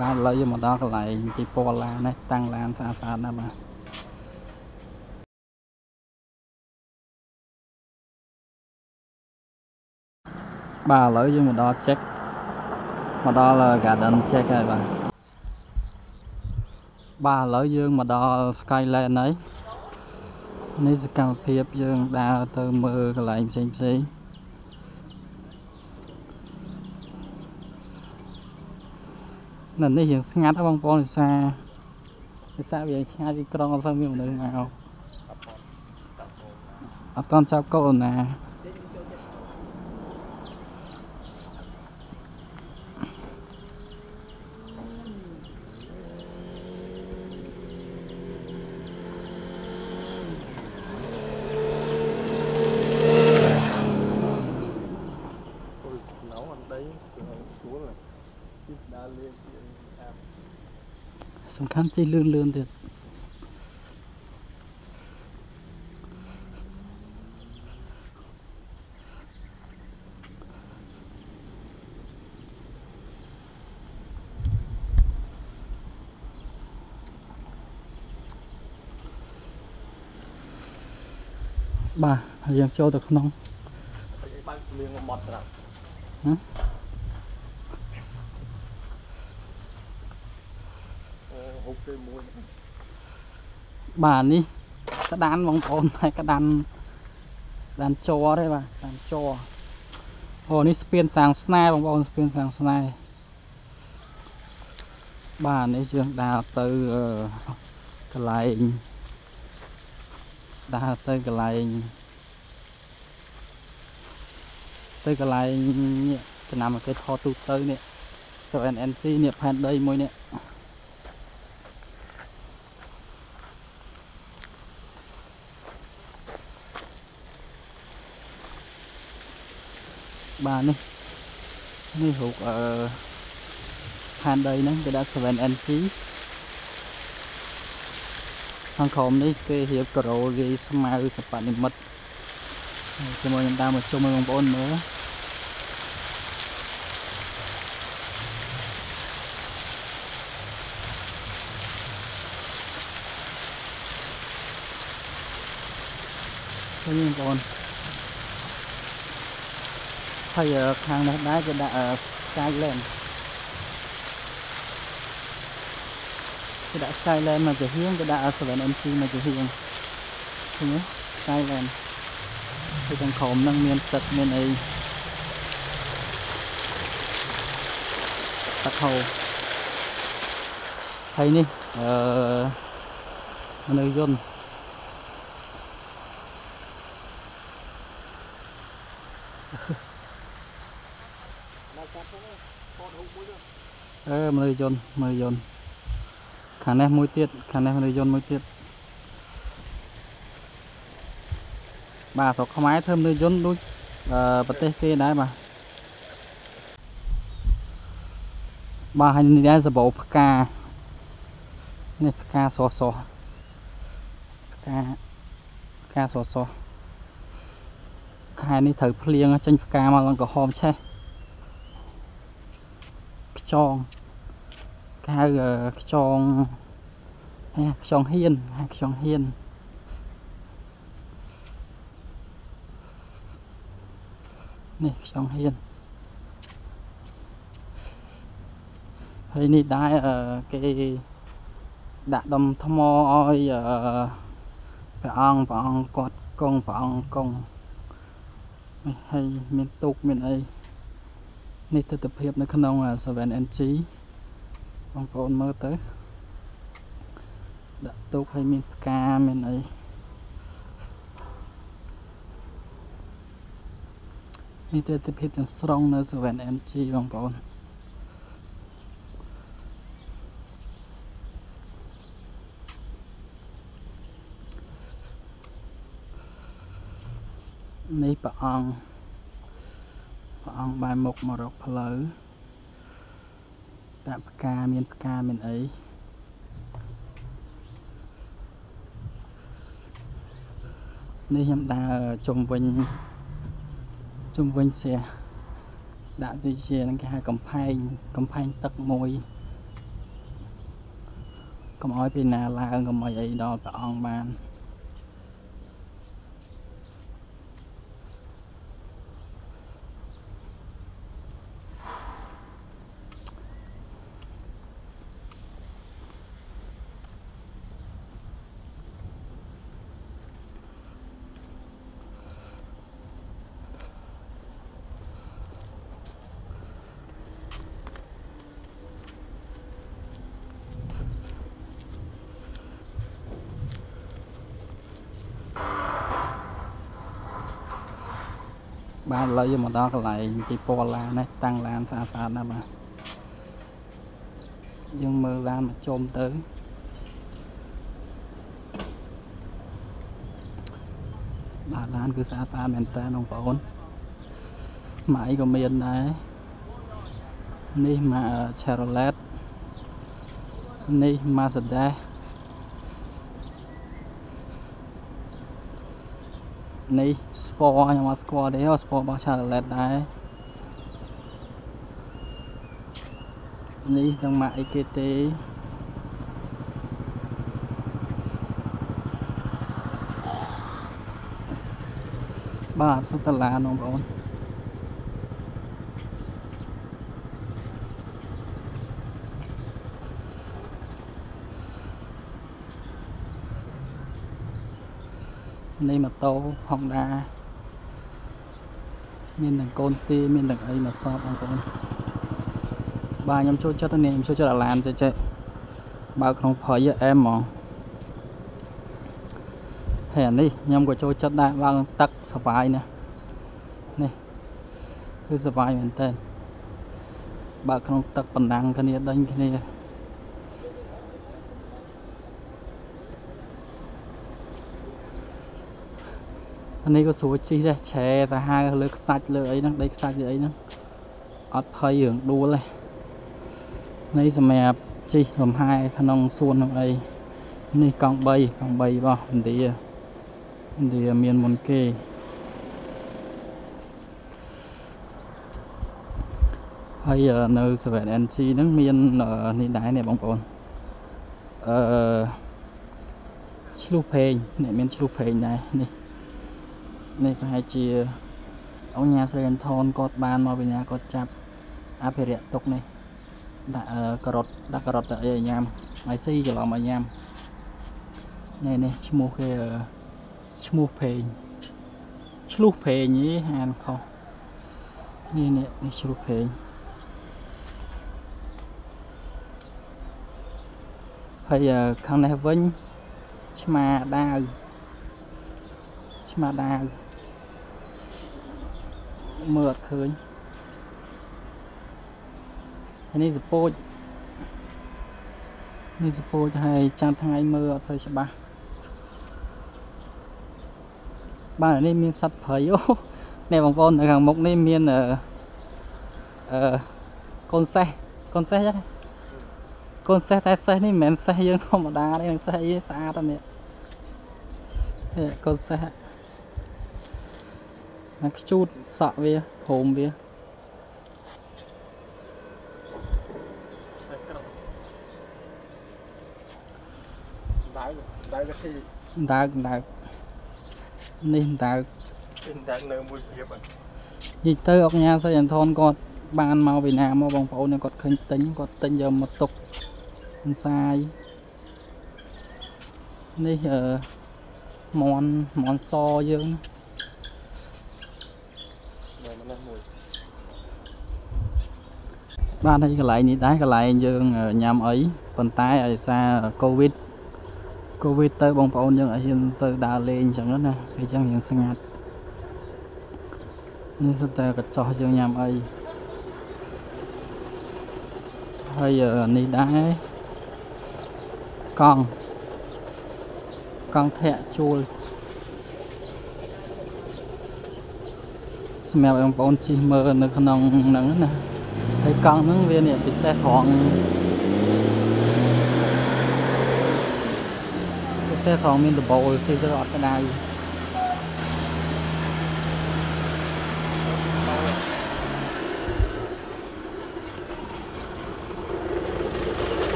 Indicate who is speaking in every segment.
Speaker 1: បាទឥឡូវយើងមកដល់កន្លែងទីពណ៌ឡាននេះតាំងឡានស្អាតស្អាតណាស់បាទបាទឥឡូវយើងមកដល់ check មកដល់ garden check ហើយបាទបាទឥឡូវយើងមកដល់ Skyland ហើយនេះសកម្មភាពយើងដើរទៅមើលកន្លែងផ្សេងផ្សេង នៅនេះយើងស្ងាត់បងប្អូនវិសាវិសាវាឆ្ងាយពីក្រុងអត់សូវមានមនុស្សមកអត់តន់ចាប់កូនណា សំខាន់ជិះលឿនលឿនទៀតបាទហើយយើងចូលទៅក្នុង
Speaker 2: បើកលៀងមកបត់ត្រាប់
Speaker 1: ហ៎
Speaker 2: អូហូបគេមួយ
Speaker 1: បាទនេះក្តានបងប្អូនហើយក្តានក្តានជ័រទេបាទក្តានជ័រអូនេះស្ពានសាងស្នេហ៍បងប្អូនស្ពានសាងស្នេហ៍បាទនេះយើងដើរទៅអឺកន្លែងដើរទៅកន្លែងទៅកន្លែងនេះចំណាំគេថតទូទៅនេះ 7NC នេះផែនដីមួយនេះ បាទនេះនេះរូបអឺផែនដីហ្នឹងគេដាក់ 7NC ខាងក្រោមនេះគេរៀបការ៉ូរាយស្មៅសពនិមិត្តហើយជាមួយខ្ញុំតាមមកជុំឲ្យបងប្អូនមើលឃើញទេបងប្អូន ហើយអឺខាងនេះដែរគេដាក់ Skyland គេដាក់ Skyland មកជាហៀងគេដាក់ 7MC មកជាហៀងឃើញទេ Skyland ហើយខាងក្រោមហ្នឹងមានទឹកមានអីទឹកហូរហើយនេះអឺមនុស្សយន្ត
Speaker 2: មកកាត់ទៅថតហូបមួយទៅ
Speaker 1: អឺមនុស្សយន្តមនុស្សយន្តខាងនេះមួយទៀតខាងនេះមនុស្សយន្តមួយទៀតបាទស្រុកខ្មែរធ្វើមនុស្សយន្តដូចអឺប្រទេសគេដែរបាទបាទហើយនេះដែរសបោផ្កានេះផ្កាសសផ្កាផ្កាសសខែនេះត្រូវភ្លៀងចេញផ្កាមកឡើងក្រហមឆេះ ខ្យងគេហៅអឺខ្យងហេខ្យងហ៊ានហៅខ្យងហ៊ាននេះខ្យងហ៊ានហើយនេះដែរអឺគេដាក់ដុំថ្មឲ្យអឺព្រះអង្គព្រះអង្គគាត់គង់ព្រះអង្គគង់នេះហើយមានទូកមានអី នេះទស្សនភាពនៅក្នុង 7NG បងប្អូនមើលទៅដាក់ទូកឲ្យមានផ្កាមានអីនេះទស្សនភាពទាំងស្រុងនៅ 7NG បងប្អូននេះព្រះអង្គ ព្រះអង្គបែរមុខមករកផ្លូវដាក់ផ្កាមានផ្កាមានអីនេះខ្ញុំដើរជុំវិញជុំវិញផ្ទះដាក់ដូចជានឹងគេហៅកំផែងកំផែងទឹកមួយកុំឲ្យពីណាឡើងកុំឲ្យអីដល់ព្រះអង្គបាន បាទឥឡូវយើងមកដល់កន្លែងទីពណ៌ឡាននេះតាំងឡានស្អាតស្អាតណាស់បាទយើងមើលឡានមកជុំទៅបាទឡានគឺស្អាតស្អាតមែនតើបងប្អូនម៉ាយក៏មានដែរនេះម៉ា Chevrolet នេះ Mercedes នេះស្ពរខ្ញុំអត់ស្គាល់ទេស្ពររបស់ Charlotte ដែរនេះទាំងម៉ាកអីគេទេបាទសុទ្ធឡានបងប្អូន នេះម៉ូតូ Honda មានទាំងកូនទាមានទាំងអីមកសពបងប្អូនបាទខ្ញុំចូលចិត្តនេះខ្ញុំចូលចិត្តអាឡានចេះចេះបើក្នុងព្រៃអែមហ្មងហើយអានេះខ្ញុំក៏ចូលចិត្តដែរបើទឹកសបាយណាស់នេះគឺសបាយមែនតើបើក្នុងទឹកបណ្ដាំងគ្នាដេញគ្នា អានេះក៏ស្រួលជីដែរឆែទៅហាលើខ្សាច់លើអីហ្នឹងដីខ្សាច់លើអីហ្នឹងអត់ភ័យរឿងដួលទេនេះសម្រាប់ជីលំហែក្នុងសួនហ្នឹងអីនេះកង់3កង់3របស់ឥណ្ឌាឥណ្ឌាមានមុនគេហើយនៅ 7NG ហ្នឹងមាននេះដែរនេះបងប្អូនអឺឆ្លុះពេងនេះមានឆ្លុះពេងដែរនេះ នេះប្រហែលជាអង្គញាស្រីអនថនគាត់បានមកវិញ្ញាគាត់ចាប់អភិរក្សទុកនេះដាក់ការ៉ុតដាក់ការ៉ុតទៅអីឲ្យញ៉ាំឲ្យស៊ីច្រឡំឲ្យញ៉ាំនេះនេះឈ្មោះគេឈ្មោះពេងឆ្លុះពេងនេះអានខុសនេះនេះនេះឆ្លុះពេងហើយខាងនេះវិញឆ្មាដាវឆ្មាដាវ មើលអត់ឃើញហើយនេះសពោចនេះសពោចហើយចាំថ្ងៃមើលអត់សូវច្បាស់បាទនេះមានសត្វព្រៃអូនេះបងប្អូននៅខាងមុខនេះមានអឺអឺកូនសេះកូនសេះចឹងកូនសេះតែសេះនេះមិនមែនសេះយើងធម្មតាទេនឹងសេះអីស្អាតហ្នឹងនេះកូនសេះ អាខ្ជូតសក់វាព្រមវា
Speaker 2: ដើដើកធី
Speaker 1: ដើកដើកនេះដើក
Speaker 2: ដើនៅមួយភាព
Speaker 1: និយាយទៅអុកញ៉ាសៃអនថនគាត់បានមកពីណាមកបងប្អូនគាត់ឃើញទិញគាត់ទិញយកមកទុកផ្សាយនេះអឺមន់មន់សយើងណា
Speaker 2: មើលម្នេះមួយ
Speaker 1: បាទហើយកន្លែងនេះដែរកន្លែងយើងញ៉ាំអីប៉ុន្តែឲ្យសារកូវីដកូវីដទៅបងប្អូនយើងឲ្យហ៊ានទៅដើរលេងអញ្ចឹងណាអញ្ចឹងយើងស្ងាត់នេះសុទ្ធតែកញ្ចោះយើងញ៉ាំអីហើយនេះដែរកង់កង់ធាក់ជួលសម្រាប់បងប្អូនជិះមើលនៅក្នុងហ្នឹងណា ហើយកង់ហ្នឹងវានេះពិសេសត្រង់ពិសេសត្រង់មានដបូលទីទៅអត់ក្តៅ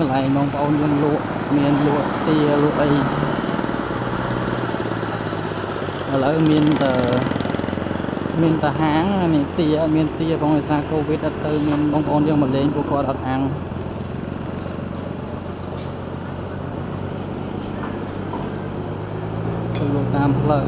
Speaker 1: កន្លែងបងប្អូនយើងលក់មានលក់ទាលក់អី ឥឡូវមានតែមានតែហាងនេះទាអត់មានទាផងដោយសារកូវីដអត់ទៅមានបងប្អូនយើងមកលេងពួកគាត់អត់អាំងទៅលក់តាមផ្លូវ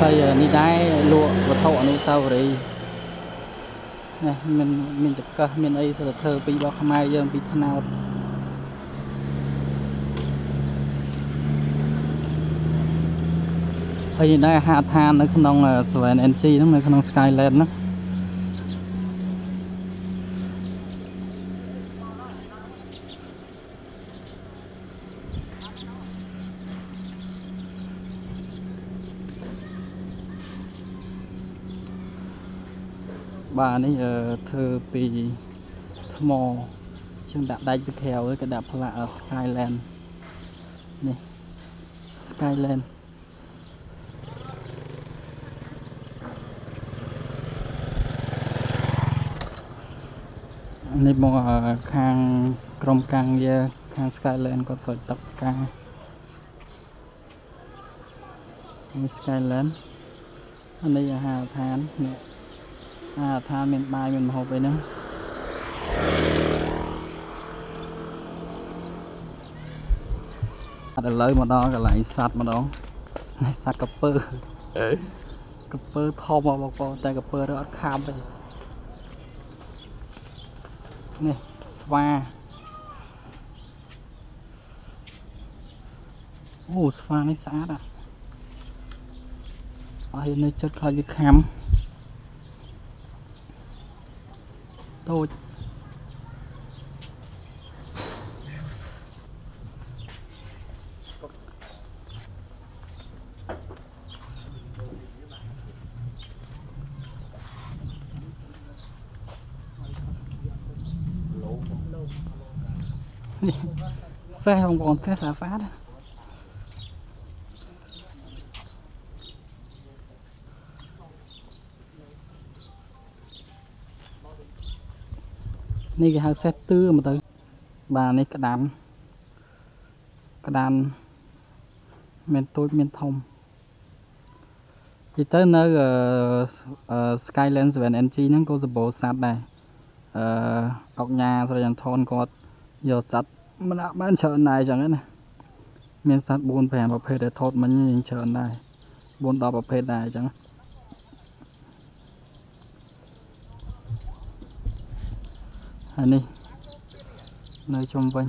Speaker 1: ហើយនេះដែរលក់វត្ថុអនុស្សាវរីយ៍ នេះមានមានចង្កឹះមានអីសិលធ្វើពីរបស់ខ្មែរយើងពីថ្នោតហើយនេះដែរអាហារដ្ឋាននៅក្នុង Swan NG ហ្នឹងនៅក្នុង Skyland ហ្នឹង បាទនេះអឺធ្វើពីថ្មជាងដាក់ដាច់ពីក្រៅហើយក៏ដាក់ផ្លាក Skyland នេះ Skyland នេះមកខាងក្រុមកាំងយាខាង Skyland គាត់ស្រោចទឹកផ្កានេះ Skyland អានេះអាហារដ្ឋាននេះ អាហារដ្ឋានមានបាយមានម្ហូបអីហ្នឹងអត់ឥឡូវមកដល់កន្លែងសัตว์ម្ដងនេះសัตว์កពើកពើធំមកបងប្អូនតែកពើរត់អត់ខាំទេនេះស្វាអូស្វានេះស្អាតอ่ะអស់នៅចិត្តខ្លាចវាខាំ តូចសេះបងប្អូ នសេះសាហ្វាតនេះគេហៅសេះទឿមកទៅបាទនេះក្តានក្តានមានតូចមានធំនិយាយទៅនៅ Skyland 7NG ហ្នឹងក៏សម្បូរសត្វដែរអឺអុកញ៉ាស្រយានថនគាត់យកសត្វមិនអាចបានច្រើនដែរអញ្ចឹងណាមានសត្វ4 5ប្រភេទដែលថតមិញយើងច្រើនដែរ4 10ប្រភេទដែរអញ្ចឹង ហើយនេះនៅជុំវិញ